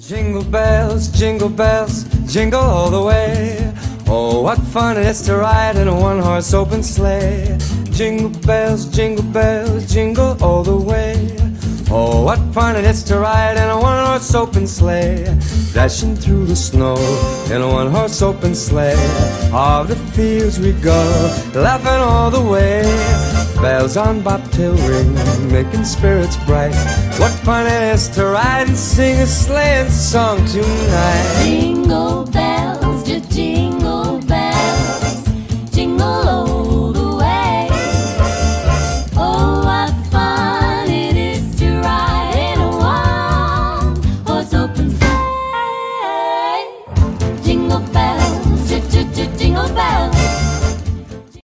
Jingle bells, jingle bells, jingle all the way. Oh, what fun it is to ride in a one horse open sleigh. Jingle bells, jingle bells, jingle all the way. Oh, what fun it is to ride in a one horse open sleigh. Dashing through the snow in a one horse open sleigh. All the fields we go, laughing all the way. Bells on bobtail ring, making spirits bright. What fun it is to ride and sing a sleighing song tonight.